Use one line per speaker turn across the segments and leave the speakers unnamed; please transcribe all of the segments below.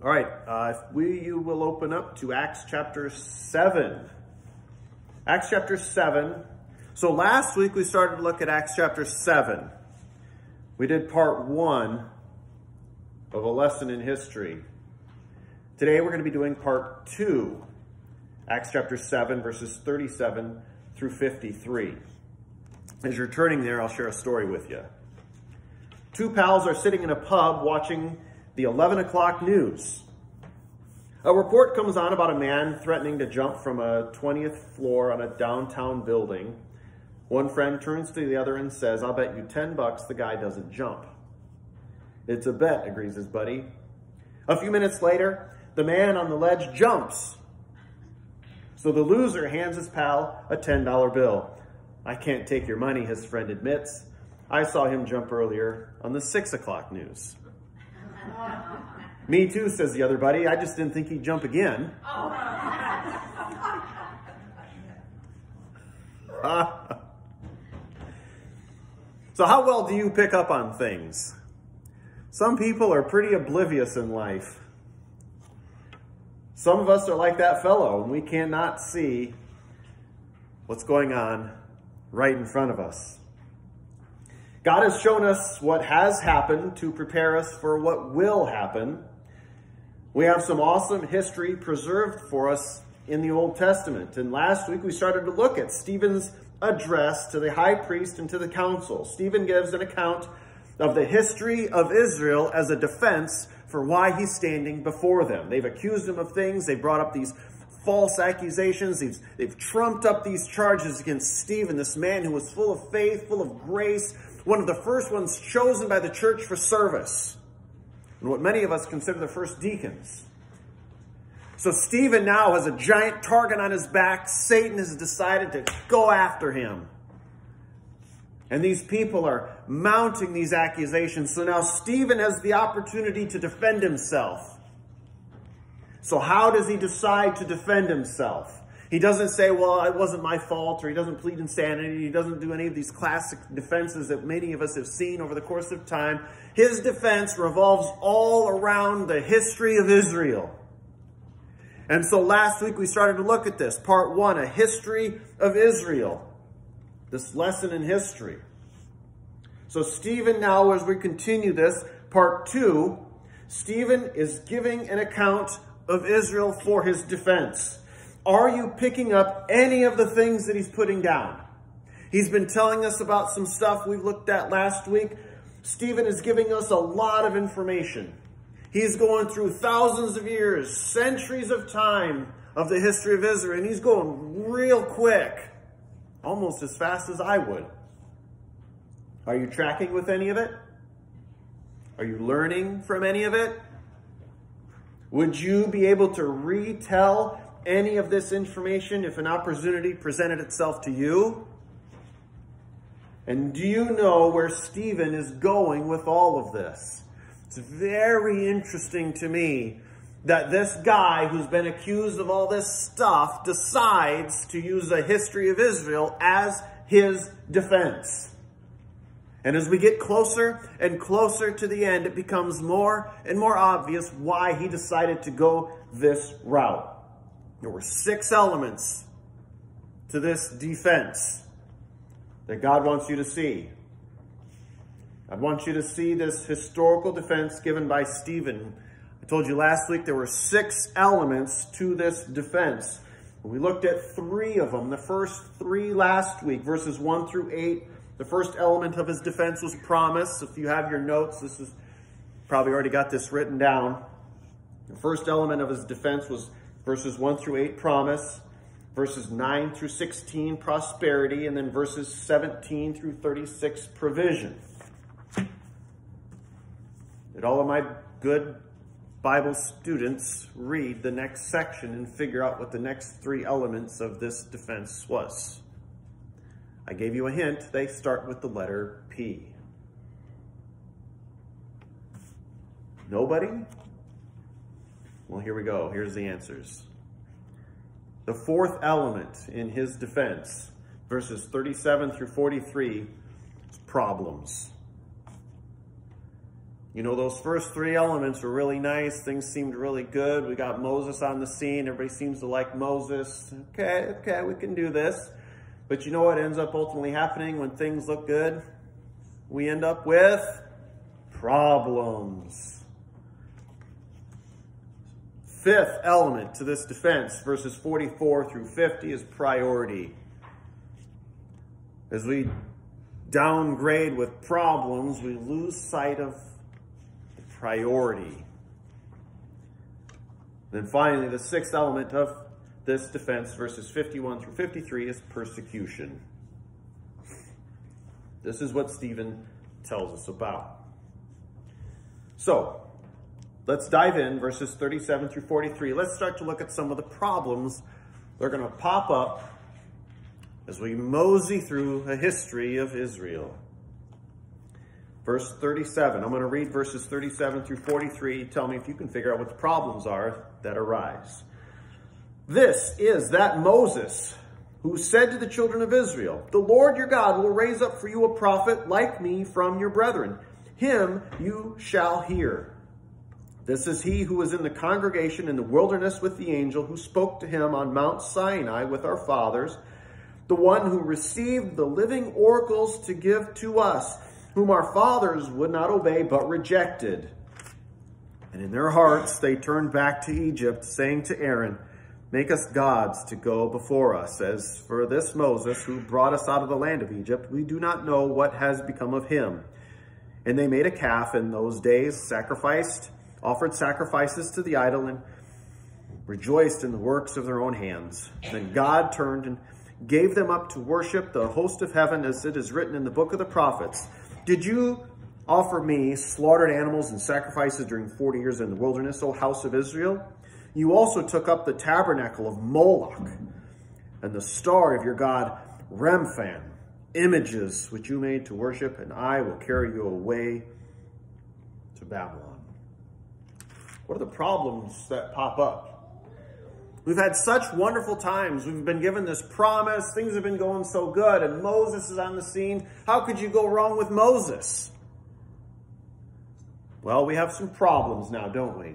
All right, uh, we you will open up to Acts chapter 7. Acts chapter 7. So last week we started to look at Acts chapter 7. We did part 1 of a lesson in history. Today we're going to be doing part 2, Acts chapter 7, verses 37 through 53. As you're turning there, I'll share a story with you. Two pals are sitting in a pub watching the 11 o'clock news. A report comes on about a man threatening to jump from a 20th floor on a downtown building. One friend turns to the other and says, I'll bet you 10 bucks the guy doesn't jump. It's a bet, agrees his buddy. A few minutes later, the man on the ledge jumps. So the loser hands his pal a $10 bill. I can't take your money, his friend admits. I saw him jump earlier on the 6 o'clock news. Me too, says the other buddy. I just didn't think he'd jump again. so how well do you pick up on things? Some people are pretty oblivious in life. Some of us are like that fellow, and we cannot see what's going on right in front of us. God has shown us what has happened to prepare us for what will happen. We have some awesome history preserved for us in the Old Testament. And last week we started to look at Stephen's address to the high priest and to the council. Stephen gives an account of the history of Israel as a defense for why he's standing before them. They've accused him of things. They brought up these false accusations. They've, they've trumped up these charges against Stephen, this man who was full of faith, full of grace, one of the first ones chosen by the church for service, and what many of us consider the first deacons. So Stephen now has a giant target on his back. Satan has decided to go after him. And these people are mounting these accusations. So now Stephen has the opportunity to defend himself. So how does he decide to defend himself? He doesn't say, well, it wasn't my fault, or he doesn't plead insanity. He doesn't do any of these classic defenses that many of us have seen over the course of time. His defense revolves all around the history of Israel. And so last week we started to look at this. Part one, a history of Israel. This lesson in history. So Stephen now, as we continue this, part two, Stephen is giving an account of Israel for his defense. Are you picking up any of the things that he's putting down? He's been telling us about some stuff we looked at last week. Stephen is giving us a lot of information. He's going through thousands of years, centuries of time of the history of Israel, and he's going real quick, almost as fast as I would. Are you tracking with any of it? Are you learning from any of it? Would you be able to retell any of this information if an opportunity presented itself to you? And do you know where Stephen is going with all of this? It's very interesting to me that this guy who's been accused of all this stuff decides to use the history of Israel as his defense. And as we get closer and closer to the end, it becomes more and more obvious why he decided to go this route. There were six elements to this defense that God wants you to see. I want you to see this historical defense given by Stephen. I told you last week there were six elements to this defense. We looked at three of them. The first three last week, verses 1 through 8. The first element of his defense was promise. If you have your notes, this is probably already got this written down. The first element of his defense was Verses 1 through 8, promise. Verses 9 through 16, prosperity. And then verses 17 through 36, provision. Did all of my good Bible students read the next section and figure out what the next three elements of this defense was? I gave you a hint. They start with the letter P. Nobody? Well, here we go. Here's the answers. The fourth element in his defense, verses 37 through 43, is problems. You know, those first three elements were really nice. Things seemed really good. We got Moses on the scene. Everybody seems to like Moses. Okay, okay, we can do this. But you know what ends up ultimately happening when things look good? We end up with problems. Fifth element to this defense, verses 44 through 50, is priority. As we downgrade with problems, we lose sight of the priority. Then finally, the sixth element of this defense, verses 51 through 53, is persecution. This is what Stephen tells us about. So, let's dive in, verses 37 through 43. Let's start to look at some of the problems that are going to pop up as we mosey through a history of Israel. Verse 37. I'm going to read verses 37 through 43. Tell me if you can figure out what the problems are that arise. This is that Moses who said to the children of Israel, The Lord your God will raise up for you a prophet like me from your brethren. Him you shall hear. This is he who was in the congregation in the wilderness with the angel who spoke to him on Mount Sinai with our fathers the one who received the living oracles to give to us, whom our fathers would not obey but rejected. And in their hearts they turned back to Egypt, saying to Aaron, Make us gods to go before us. As for this Moses, who brought us out of the land of Egypt, we do not know what has become of him. And they made a calf in those days, sacrificed, offered sacrifices to the idol, and rejoiced in the works of their own hands. Then God turned and gave them up to worship the host of heaven as it is written in the book of the prophets. Did you offer me slaughtered animals and sacrifices during 40 years in the wilderness, O house of Israel? You also took up the tabernacle of Moloch and the star of your god Remphan, images which you made to worship, and I will carry you away to Babylon. What are the problems that pop up? We've had such wonderful times. We've been given this promise. Things have been going so good, and Moses is on the scene. How could you go wrong with Moses? Well, we have some problems now, don't we?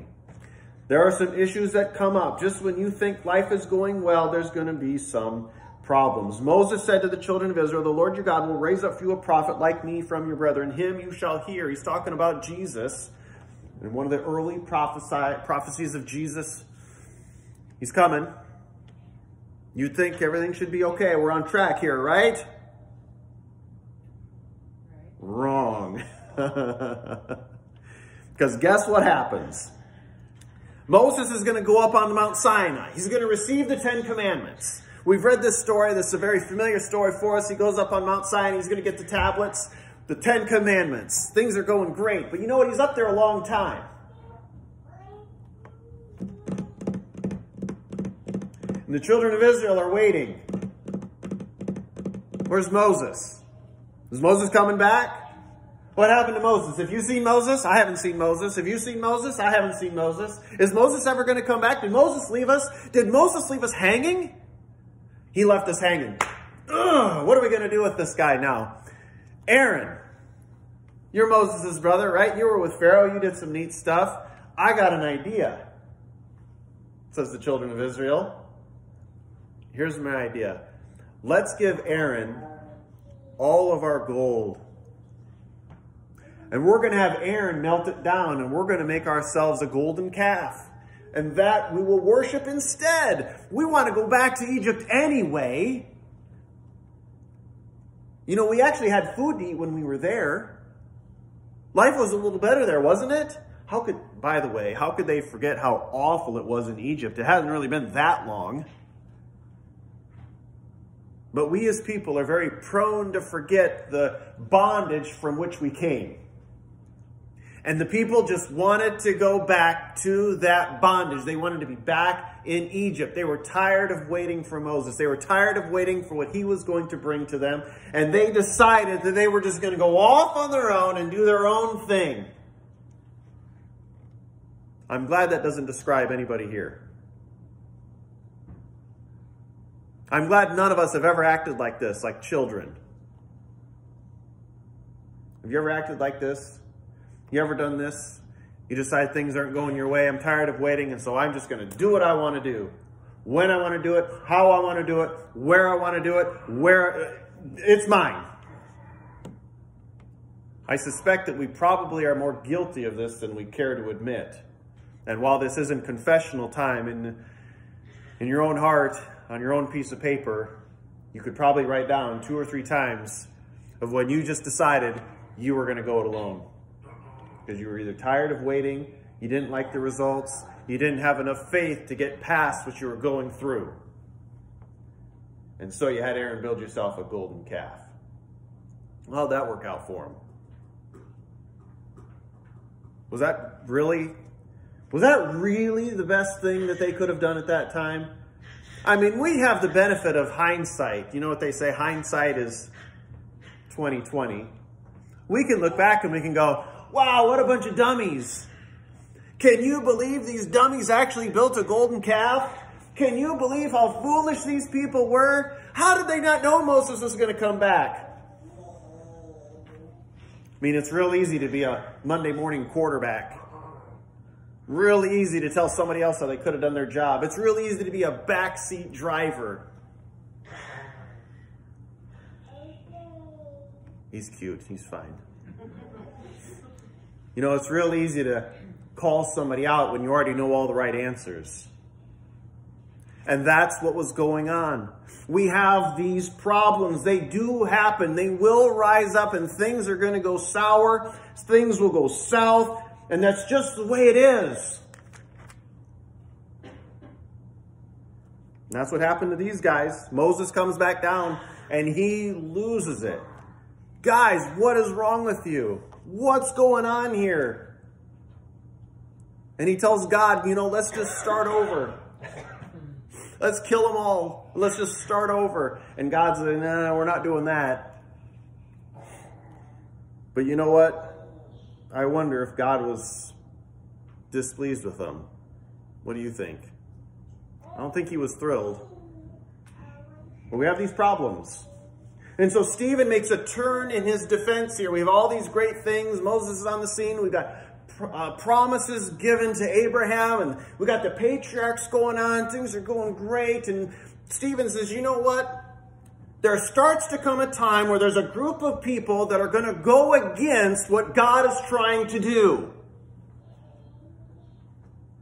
There are some issues that come up. Just when you think life is going well, there's going to be some problems. Moses said to the children of Israel, The Lord your God will raise up for you a prophet like me from your brethren. Him you shall hear. He's talking about Jesus. And one of the early prophecies of Jesus He's coming. You'd think everything should be okay. We're on track here, right? right. Wrong. Because guess what happens? Moses is going to go up on Mount Sinai. He's going to receive the Ten Commandments. We've read this story. This is a very familiar story for us. He goes up on Mount Sinai. He's going to get the tablets, the Ten Commandments. Things are going great. But you know what? He's up there a long time. And the children of Israel are waiting. Where's Moses? Is Moses coming back? What happened to Moses? Have you seen Moses? I haven't seen Moses. Have you seen Moses? I haven't seen Moses. Is Moses ever going to come back? Did Moses leave us? Did Moses leave us hanging? He left us hanging. Ugh, what are we going to do with this guy now? Aaron, you're Moses' brother, right? You were with Pharaoh. You did some neat stuff. I got an idea, says the children of Israel here's my idea. Let's give Aaron all of our gold. And we're going to have Aaron melt it down and we're going to make ourselves a golden calf. And that we will worship instead. We want to go back to Egypt anyway. You know, we actually had food to eat when we were there. Life was a little better there, wasn't it? How could, by the way, how could they forget how awful it was in Egypt? It hasn't really been that long. But we as people are very prone to forget the bondage from which we came. And the people just wanted to go back to that bondage. They wanted to be back in Egypt. They were tired of waiting for Moses. They were tired of waiting for what he was going to bring to them. And they decided that they were just going to go off on their own and do their own thing. I'm glad that doesn't describe anybody here. I'm glad none of us have ever acted like this, like children. Have you ever acted like this? You ever done this? You decide things aren't going your way. I'm tired of waiting, and so I'm just going to do what I want to do. When I want to do it, how I want to do it, where I want to do it, where it's mine. I suspect that we probably are more guilty of this than we care to admit. And while this isn't confessional time, in, in your own heart, on your own piece of paper, you could probably write down two or three times of when you just decided you were going to go it alone. Because you were either tired of waiting, you didn't like the results, you didn't have enough faith to get past what you were going through. And so you had Aaron build yourself a golden calf. How'd that work out for him? Was that really, was that really the best thing that they could have done at that time? I mean, we have the benefit of hindsight. You know what they say, hindsight is 2020. We can look back and we can go, wow, what a bunch of dummies. Can you believe these dummies actually built a golden calf? Can you believe how foolish these people were? How did they not know Moses was going to come back? I mean, it's real easy to be a Monday morning quarterback. Real easy to tell somebody else how they could have done their job. It's real easy to be a backseat driver. He's cute. He's fine. You know, it's real easy to call somebody out when you already know all the right answers. And that's what was going on. We have these problems. They do happen. They will rise up and things are going to go sour. Things will go south. And that's just the way it is. And that's what happened to these guys. Moses comes back down and he loses it. Guys, what is wrong with you? What's going on here? And he tells God, you know, let's just start over. Let's kill them all. Let's just start over. And God's said, no, no, we're not doing that. But you know what? I wonder if God was displeased with them. What do you think? I don't think he was thrilled. But we have these problems. And so Stephen makes a turn in his defense here. We have all these great things. Moses is on the scene. We've got uh, promises given to Abraham, and we got the patriarchs going on. Things are going great. And Stephen says, you know what? There starts to come a time where there's a group of people that are going to go against what God is trying to do.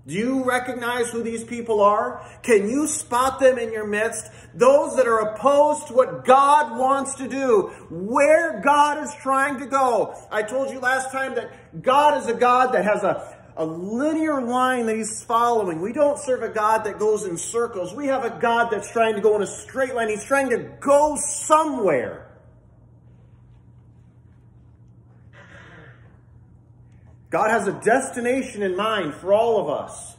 Do you recognize who these people are? Can you spot them in your midst? Those that are opposed to what God wants to do, where God is trying to go. I told you last time that God is a God that has a, a linear line that he's following. We don't serve a God that goes in circles. We have a God that's trying to go in a straight line. He's trying to go somewhere. God has a destination in mind for all of us.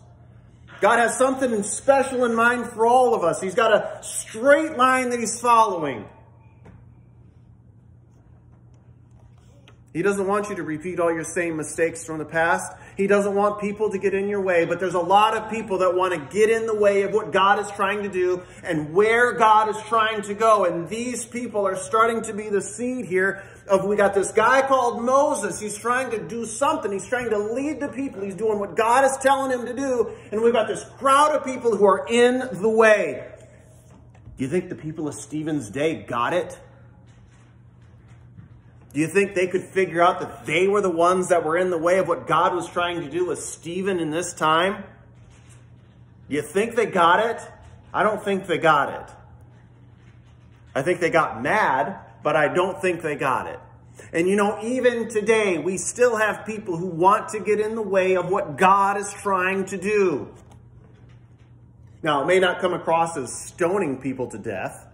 God has something special in mind for all of us. He's got a straight line that he's following. He doesn't want you to repeat all your same mistakes from the past. He doesn't want people to get in your way, but there's a lot of people that want to get in the way of what God is trying to do and where God is trying to go. And these people are starting to be the seed here of we got this guy called Moses. He's trying to do something. He's trying to lead the people. He's doing what God is telling him to do. And we've got this crowd of people who are in the way. Do you think the people of Stephen's day got it? Do you think they could figure out that they were the ones that were in the way of what God was trying to do with Stephen in this time? You think they got it? I don't think they got it. I think they got mad, but I don't think they got it. And you know, even today, we still have people who want to get in the way of what God is trying to do. Now, it may not come across as stoning people to death,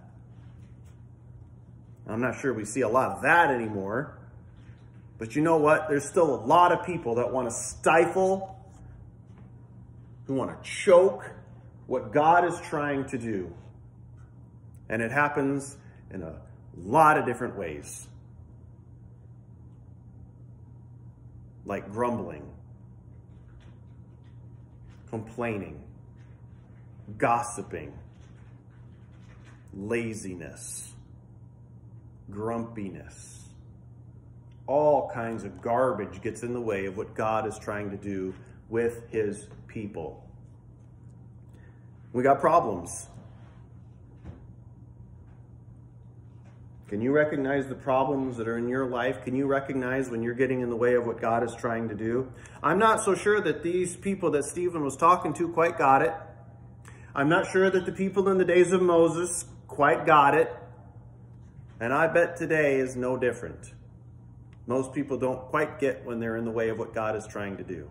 I'm not sure we see a lot of that anymore. But you know what? There's still a lot of people that want to stifle, who want to choke what God is trying to do. And it happens in a lot of different ways. Like grumbling, complaining, gossiping, laziness grumpiness, all kinds of garbage gets in the way of what God is trying to do with his people. We got problems. Can you recognize the problems that are in your life? Can you recognize when you're getting in the way of what God is trying to do? I'm not so sure that these people that Stephen was talking to quite got it. I'm not sure that the people in the days of Moses quite got it. And I bet today is no different. Most people don't quite get when they're in the way of what God is trying to do.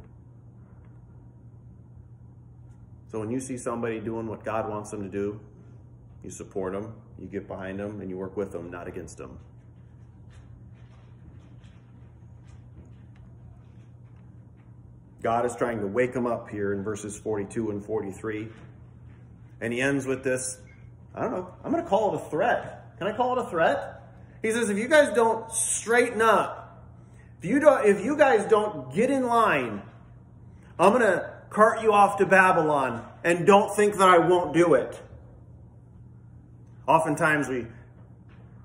So when you see somebody doing what God wants them to do, you support them, you get behind them, and you work with them, not against them. God is trying to wake them up here in verses 42 and 43. And he ends with this, I don't know, I'm going to call it a threat. Can I call it a threat? He says, if you guys don't straighten up, if you don't, if you guys don't get in line, I'm going to cart you off to Babylon and don't think that I won't do it. Oftentimes we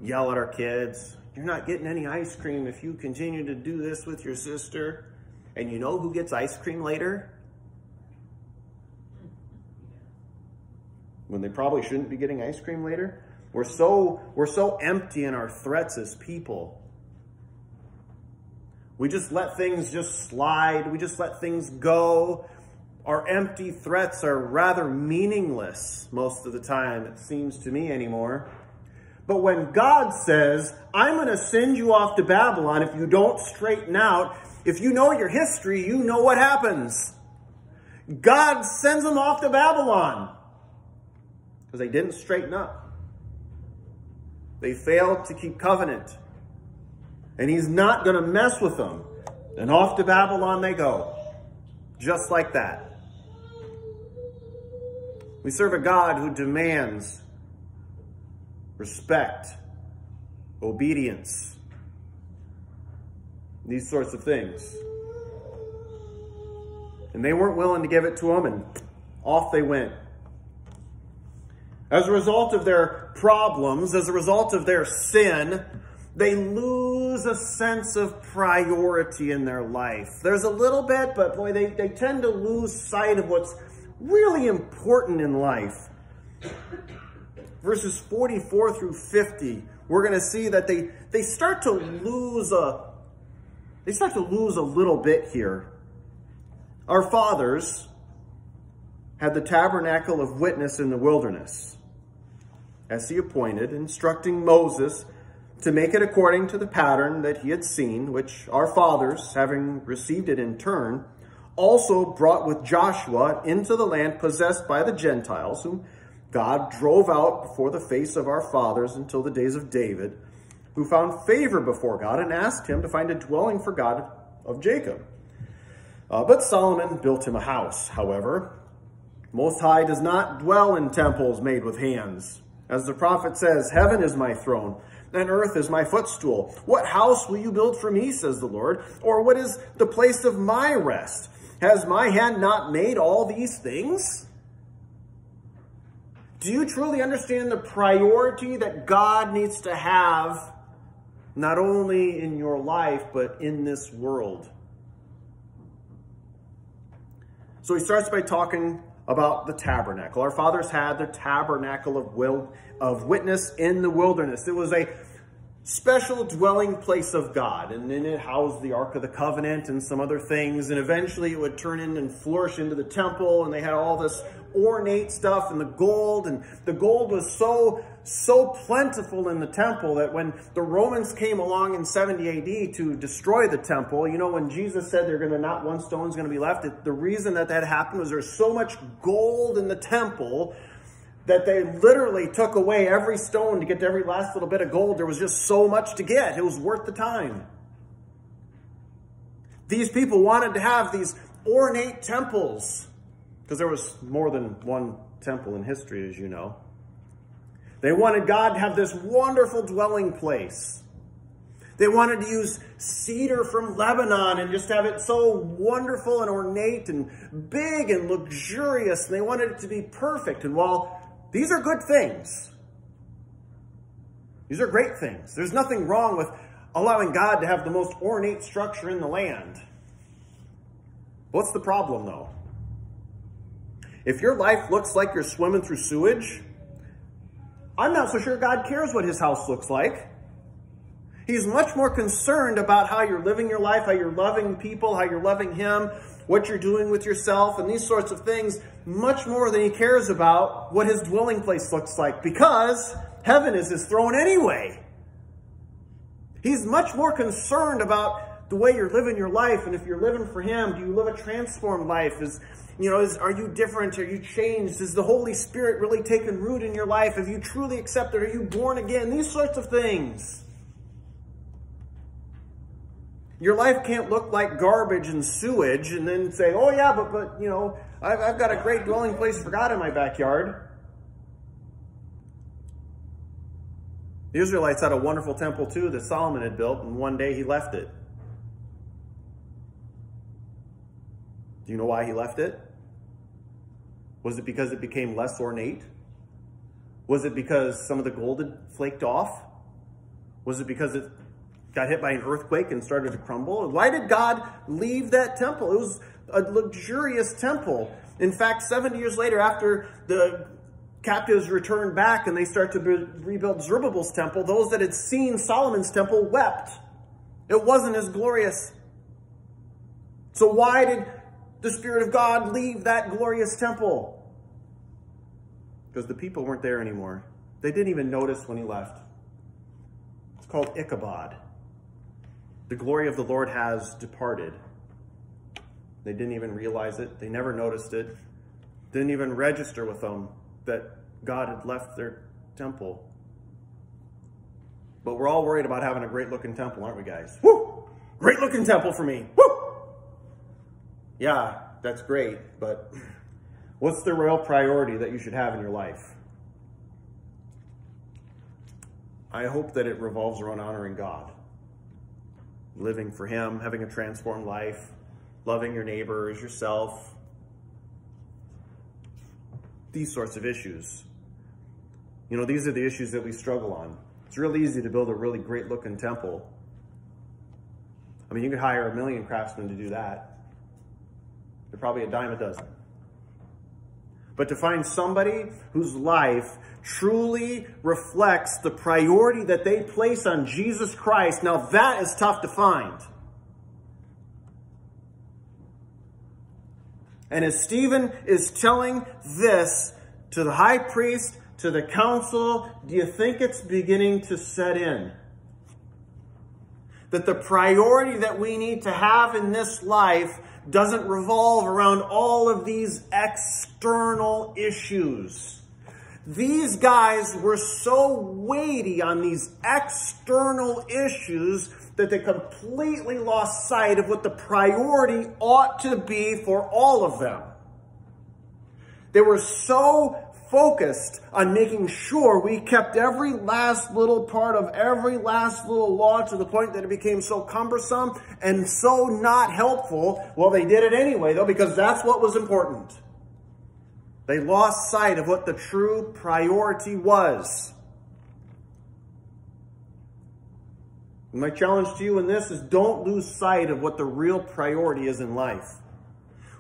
yell at our kids, you're not getting any ice cream if you continue to do this with your sister. And you know who gets ice cream later? When they probably shouldn't be getting ice cream later. We're so, we're so empty in our threats as people. We just let things just slide. We just let things go our empty threats are rather meaningless most of the time, it seems to me anymore. But when God says, I'm going to send you off to Babylon if you don't straighten out, if you know your history, you know what happens. God sends them off to Babylon because they didn't straighten up. They failed to keep covenant. And he's not going to mess with them. And off to Babylon they go. Just like that. We serve a God who demands respect, obedience, these sorts of things. And they weren't willing to give it to him, and off they went. As a result of their problems, as a result of their sin, they lose a sense of priority in their life. There's a little bit, but boy, they, they tend to lose sight of what's really important in life. Verses 44 through 50, we're going to see that they, they start to lose a, they start to lose a little bit here. Our fathers had the tabernacle of witness in the wilderness, as he appointed, instructing Moses to make it according to the pattern that he had seen, which our fathers, having received it in turn, also brought with Joshua into the land possessed by the Gentiles, whom God drove out before the face of our fathers until the days of David, who found favor before God and asked him to find a dwelling for God of Jacob. Uh, but Solomon built him a house, however. Most High does not dwell in temples made with hands. As the prophet says, Heaven is my throne, and earth is my footstool. What house will you build for me, says the Lord? Or what is the place of my rest? Has my hand not made all these things? Do you truly understand the priority that God needs to have, not only in your life, but in this world? So he starts by talking about the tabernacle. Our fathers had the tabernacle of will of witness in the wilderness. It was a special dwelling place of God. And then it housed the Ark of the Covenant and some other things. And eventually it would turn in and flourish into the temple. And they had all this ornate stuff and the gold. And the gold was so, so plentiful in the temple that when the Romans came along in 70 AD to destroy the temple, you know, when Jesus said they're going to, not one stone's going to be left, the reason that that happened was there's so much gold in the temple that they literally took away every stone to get to every last little bit of gold. There was just so much to get. It was worth the time. These people wanted to have these ornate temples because there was more than one temple in history, as you know. They wanted God to have this wonderful dwelling place. They wanted to use cedar from Lebanon and just have it so wonderful and ornate and big and luxurious. And they wanted it to be perfect. And while these are good things. These are great things. There's nothing wrong with allowing God to have the most ornate structure in the land. What's the problem, though? If your life looks like you're swimming through sewage, I'm not so sure God cares what his house looks like. He's much more concerned about how you're living your life, how you're loving people, how you're loving him, what you're doing with yourself, and these sorts of things, much more than he cares about what his dwelling place looks like, because heaven is his throne anyway. He's much more concerned about the way you're living your life, and if you're living for him, do you live a transformed life? Is you know, is, are you different? Are you changed? Is the Holy Spirit really taken root in your life? Have you truly accepted? Are you born again? These sorts of things. Your life can't look like garbage and sewage and then say, oh yeah, but, but you know, I've, I've got a great dwelling place for God in my backyard. The Israelites had a wonderful temple too that Solomon had built, and one day he left it. Do you know why he left it? Was it because it became less ornate? Was it because some of the gold had flaked off? Was it because it got hit by an earthquake and started to crumble? Why did God leave that temple? It was a luxurious temple. In fact, 70 years later, after the captives returned back and they start to rebuild Zerubbabel's temple, those that had seen Solomon's temple wept. It wasn't as glorious. So why did the Spirit of God leave that glorious temple? Because the people weren't there anymore. They didn't even notice when he left. It's called Ichabod. The glory of the Lord has departed. They didn't even realize it. They never noticed it. Didn't even register with them that God had left their temple. But we're all worried about having a great looking temple, aren't we, guys? Woo! Great looking temple for me. Woo! yeah, that's great, but what's the real priority that you should have in your life? I hope that it revolves around honoring God, living for Him, having a transformed life, loving your neighbor as yourself, these sorts of issues. You know, these are the issues that we struggle on. It's real easy to build a really great looking temple. I mean, you could hire a million craftsmen to do that. They're probably a dime a dozen. But to find somebody whose life truly reflects the priority that they place on Jesus Christ, now that is tough to find. And as Stephen is telling this to the high priest, to the council, do you think it's beginning to set in? That the priority that we need to have in this life doesn't revolve around all of these external issues. These guys were so weighty on these external issues that they completely lost sight of what the priority ought to be for all of them. They were so focused on making sure we kept every last little part of every last little law to the point that it became so cumbersome and so not helpful. Well, they did it anyway, though, because that's what was important. They lost sight of what the true priority was. my challenge to you in this is don't lose sight of what the real priority is in life.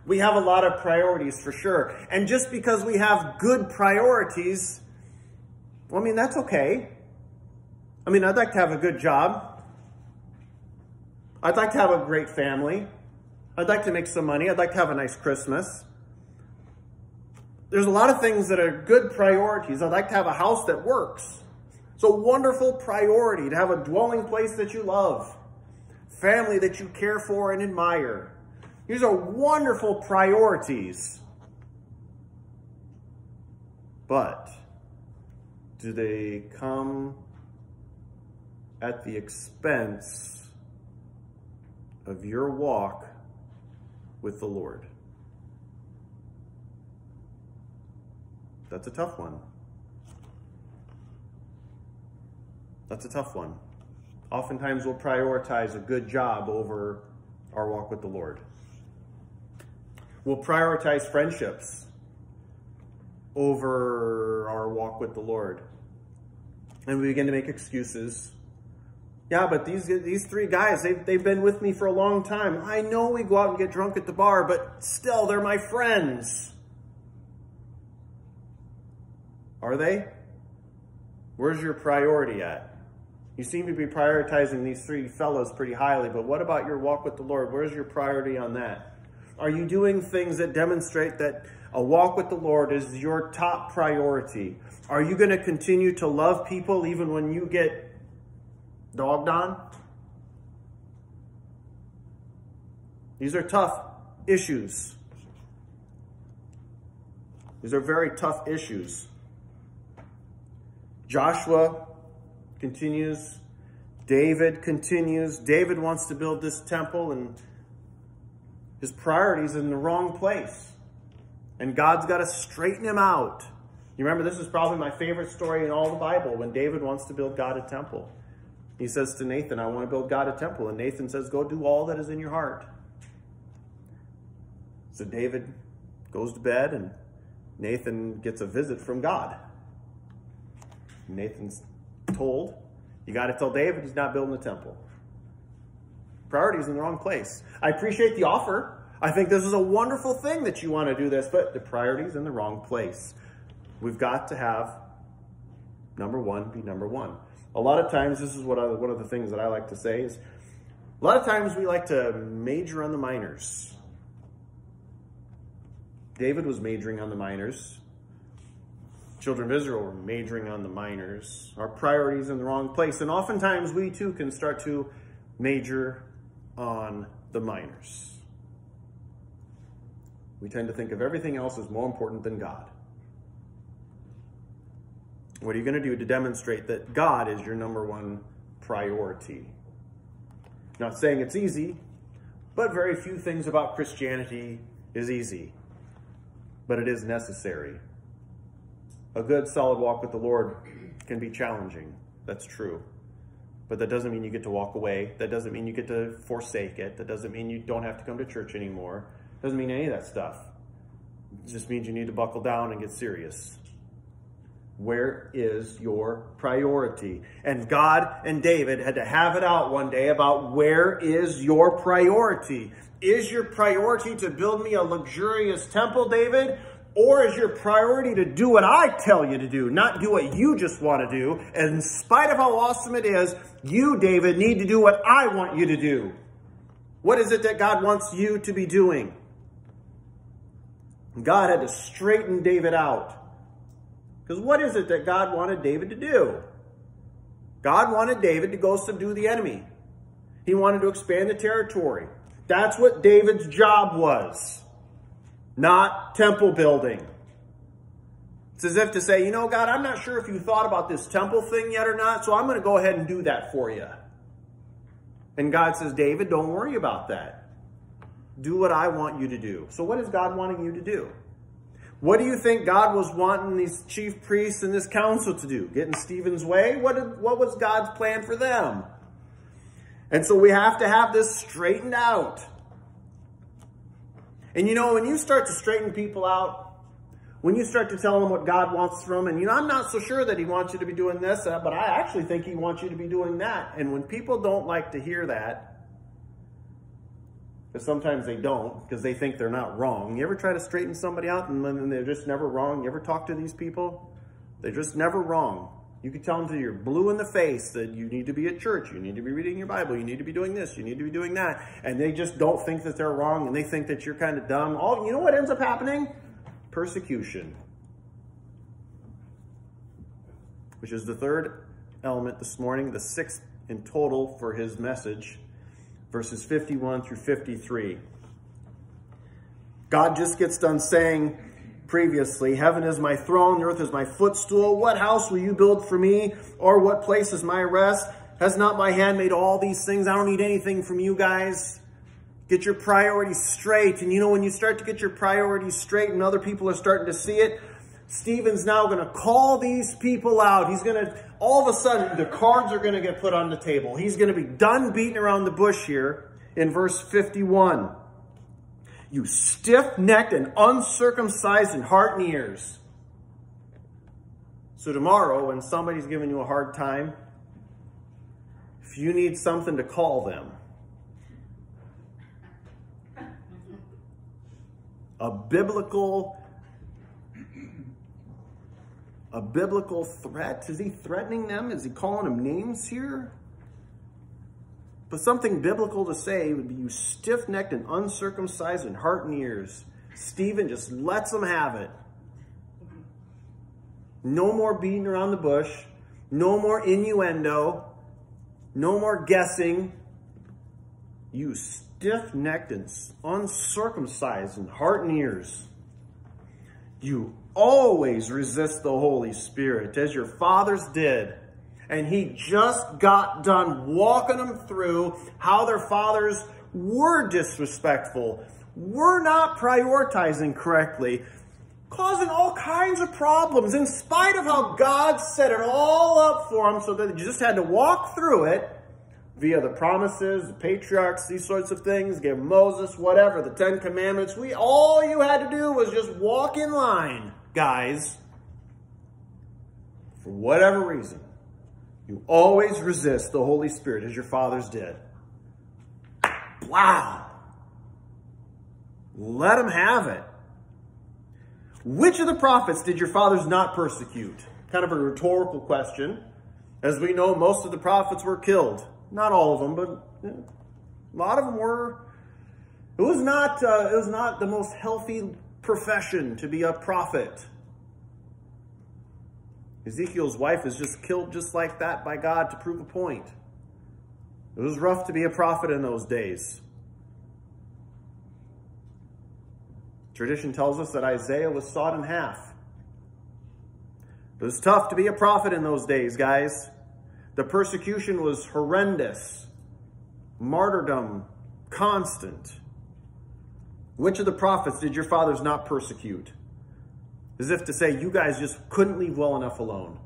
We have a lot of priorities for sure. And just because we have good priorities, I mean, that's okay. I mean, I'd like to have a good job. I'd like to have a great family. I'd like to make some money. I'd like to have a nice Christmas. There's a lot of things that are good priorities. I'd like to have a house that works. It's a wonderful priority to have a dwelling place that you love, family that you care for and admire. These are wonderful priorities. But do they come at the expense of your walk with the Lord? That's a tough one. That's a tough one. Oftentimes we'll prioritize a good job over our walk with the Lord. We'll prioritize friendships over our walk with the Lord. And we begin to make excuses. Yeah, but these these three guys, they've, they've been with me for a long time. I know we go out and get drunk at the bar, but still, they're my friends. Are they? Where's your priority at? You seem to be prioritizing these three fellows pretty highly, but what about your walk with the Lord? Where's your priority on that? Are you doing things that demonstrate that a walk with the Lord is your top priority? Are you going to continue to love people even when you get dogged on? These are tough issues. These are very tough issues. Joshua continues. David continues. David wants to build this temple and his priorities in the wrong place. And God's got to straighten him out. You remember, this is probably my favorite story in all the Bible when David wants to build God a temple. He says to Nathan, I want to build God a temple. And Nathan says, Go do all that is in your heart. So David goes to bed, and Nathan gets a visit from God. Nathan's told, You got to tell David he's not building a temple. Priorities in the wrong place. I appreciate the offer. I think this is a wonderful thing that you want to do this, but the priorities in the wrong place. We've got to have number one be number one. A lot of times, this is what I, one of the things that I like to say is, a lot of times we like to major on the minors. David was majoring on the minors. Children of Israel were majoring on the minors. Our priorities in the wrong place. And oftentimes we too can start to major on the minors. We tend to think of everything else as more important than God. What are you going to do to demonstrate that God is your number one priority? Not saying it's easy, but very few things about Christianity is easy. But it is necessary. A good, solid walk with the Lord can be challenging. That's true. But that doesn't mean you get to walk away. That doesn't mean you get to forsake it. That doesn't mean you don't have to come to church anymore. Doesn't mean any of that stuff. It just means you need to buckle down and get serious. Where is your priority? And God and David had to have it out one day about where is your priority? Is your priority to build me a luxurious temple, David? Or is your priority to do what I tell you to do, not do what you just want to do? And in spite of how awesome it is, you, David, need to do what I want you to do. What is it that God wants you to be doing? God had to straighten David out. Because what is it that God wanted David to do? God wanted David to go subdue the enemy. He wanted to expand the territory. That's what David's job was, not temple building. It's as if to say, you know, God, I'm not sure if you thought about this temple thing yet or not, so I'm going to go ahead and do that for you. And God says, David, don't worry about that. Do what I want you to do. So what is God wanting you to do? What do you think God was wanting these chief priests and this council to do? Get in Stephen's way? What, did, what was God's plan for them? And so we have to have this straightened out. And you know, when you start to straighten people out, when you start to tell them what God wants from them, and you know, I'm not so sure that he wants you to be doing this, uh, but I actually think he wants you to be doing that. And when people don't like to hear that, because sometimes they don't because they think they're not wrong. You ever try to straighten somebody out and then they're just never wrong? You ever talk to these people? They're just never wrong. You can tell them till you're blue in the face that you need to be at church, you need to be reading your Bible, you need to be doing this, you need to be doing that, and they just don't think that they're wrong and they think that you're kind of dumb. All you know what ends up happening? Persecution. Which is the third element this morning, the sixth in total for his message verses 51 through 53. God just gets done saying previously, Heaven is my throne, earth is my footstool. What house will you build for me? Or what place is my rest? Has not my hand made all these things? I don't need anything from you guys. Get your priorities straight. And you know, when you start to get your priorities straight and other people are starting to see it, Stephen's now going to call these people out. He's going to, all of a sudden, the cards are going to get put on the table. He's going to be done beating around the bush here in verse 51. You stiff-necked and uncircumcised in heart and ears. So tomorrow, when somebody's giving you a hard time, if you need something to call them, a biblical a biblical threat? Is he threatening them? Is he calling them names here? But something biblical to say would be you stiff-necked and uncircumcised in heart and ears. Stephen just lets them have it. No more beating around the bush. No more innuendo. No more guessing. You stiff-necked and uncircumcised in heart and ears. You always resist the Holy Spirit as your fathers did. And he just got done walking them through how their fathers were disrespectful, were not prioritizing correctly, causing all kinds of problems in spite of how God set it all up for them so that you just had to walk through it via the promises, the patriarchs, these sorts of things, give Moses, whatever, the Ten Commandments. We all you had to do was just walk in line, guys. For whatever reason, you always resist the Holy Spirit as your fathers did. Wow. Let them have it. Which of the prophets did your fathers not persecute? Kind of a rhetorical question. As we know, most of the prophets were killed. Not all of them, but a lot of them were. It was not. Uh, it was not the most healthy profession to be a prophet. Ezekiel's wife is just killed just like that by God to prove a point. It was rough to be a prophet in those days. Tradition tells us that Isaiah was sawed in half. It was tough to be a prophet in those days, guys. The persecution was horrendous. Martyrdom constant. Which of the prophets did your fathers not persecute? As if to say, you guys just couldn't leave well enough alone.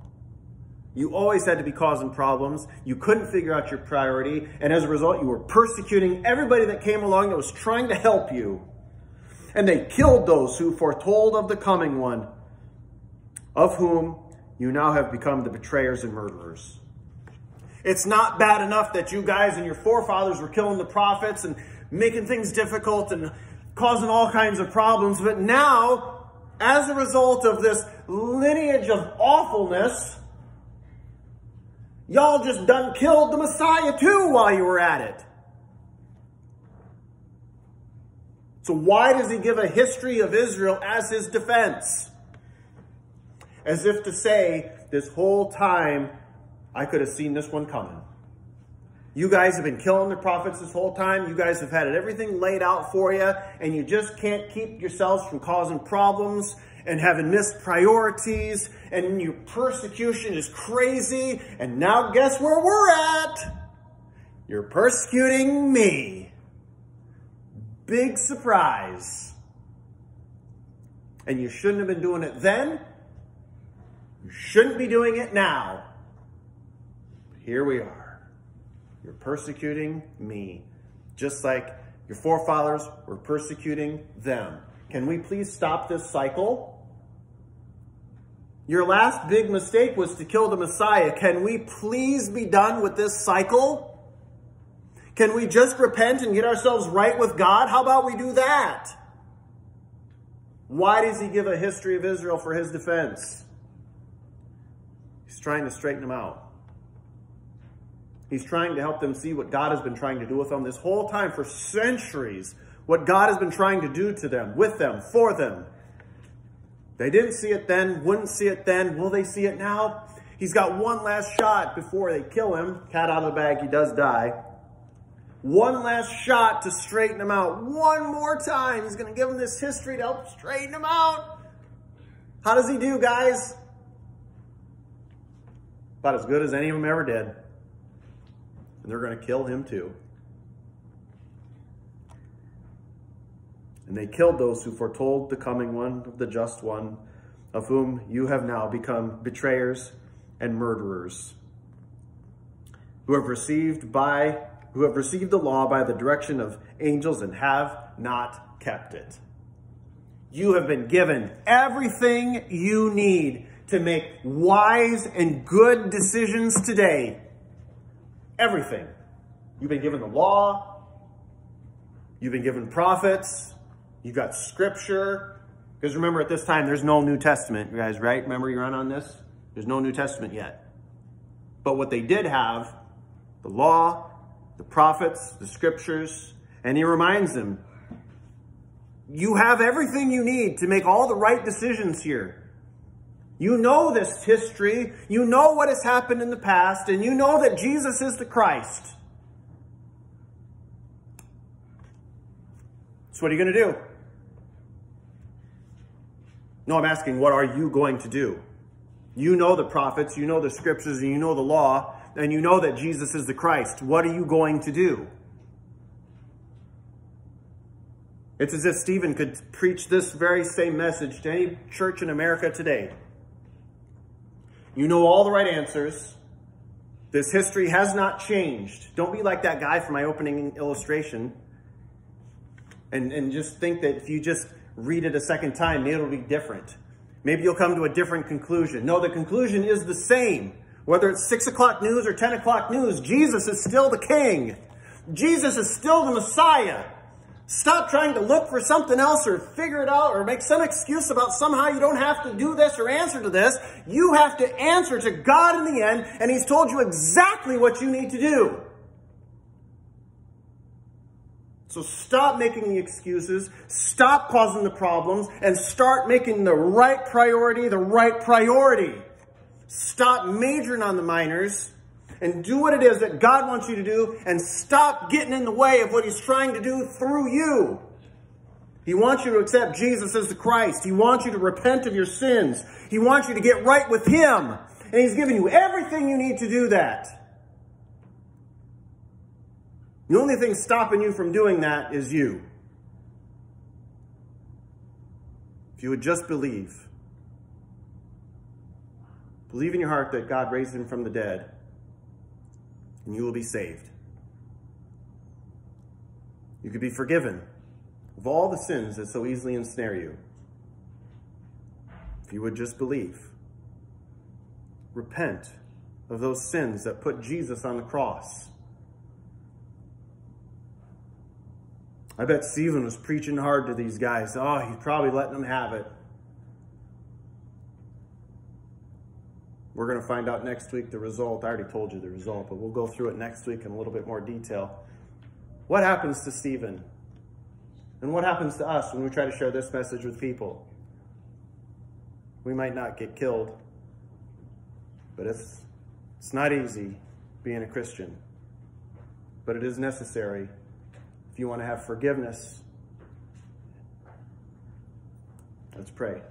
You always had to be causing problems. You couldn't figure out your priority. And as a result, you were persecuting everybody that came along that was trying to help you. And they killed those who foretold of the coming one, of whom you now have become the betrayers and murderers. It's not bad enough that you guys and your forefathers were killing the prophets and making things difficult and causing all kinds of problems. But now, as a result of this lineage of awfulness, y'all just done killed the Messiah too while you were at it. So why does he give a history of Israel as his defense? As if to say, this whole time, I could have seen this one coming. You guys have been killing the prophets this whole time. You guys have had everything laid out for you, and you just can't keep yourselves from causing problems and having missed priorities, and your persecution is crazy. And now guess where we're at? You're persecuting me. Big surprise. And you shouldn't have been doing it then. You shouldn't be doing it now here we are. You're persecuting me, just like your forefathers were persecuting them. Can we please stop this cycle? Your last big mistake was to kill the Messiah. Can we please be done with this cycle? Can we just repent and get ourselves right with God? How about we do that? Why does he give a history of Israel for his defense? He's trying to straighten them out. He's trying to help them see what God has been trying to do with them this whole time for centuries. What God has been trying to do to them, with them, for them. They didn't see it then, wouldn't see it then. Will they see it now? He's got one last shot before they kill him. Cat out of the bag, he does die. One last shot to straighten him out. One more time. He's going to give him this history to help straighten him out. How does he do, guys? About as good as any of them ever did and they're going to kill him too. And they killed those who foretold the coming one of the just one, of whom you have now become betrayers and murderers, who have received by who have received the law by the direction of angels and have not kept it. You have been given everything you need to make wise and good decisions today Everything. You've been given the law. You've been given prophets. You've got scripture. Because remember, at this time, there's no New Testament, you guys, right? Remember you're on this? There's no New Testament yet. But what they did have, the law, the prophets, the scriptures, and he reminds them, you have everything you need to make all the right decisions here. You know this history. You know what has happened in the past, and you know that Jesus is the Christ. So, what are you going to do? No, I'm asking, what are you going to do? You know the prophets, you know the scriptures, and you know the law, and you know that Jesus is the Christ. What are you going to do? It's as if Stephen could preach this very same message to any church in America today. You know all the right answers. This history has not changed. Don't be like that guy from my opening illustration and, and just think that if you just read it a second time, maybe it'll be different. Maybe you'll come to a different conclusion. No, the conclusion is the same. Whether it's 6 o'clock news or 10 o'clock news, Jesus is still the king. Jesus is still the Messiah. Stop trying to look for something else or figure it out or make some excuse about somehow you don't have to do this or answer to this. You have to answer to God in the end, and He's told you exactly what you need to do. So stop making the excuses, stop causing the problems, and start making the right priority the right priority. Stop majoring on the minors and do what it is that God wants you to do and stop getting in the way of what he's trying to do through you. He wants you to accept Jesus as the Christ. He wants you to repent of your sins. He wants you to get right with him. And he's given you everything you need to do that. The only thing stopping you from doing that is you. If you would just believe, believe in your heart that God raised him from the dead, and you will be saved. You could be forgiven of all the sins that so easily ensnare you. If you would just believe. Repent of those sins that put Jesus on the cross. I bet Stephen was preaching hard to these guys. Oh, he's probably letting them have it. We're going to find out next week the result. I already told you the result, but we'll go through it next week in a little bit more detail. What happens to Stephen? And what happens to us when we try to share this message with people? We might not get killed, but it's, it's not easy being a Christian. But it is necessary if you want to have forgiveness. Let's pray.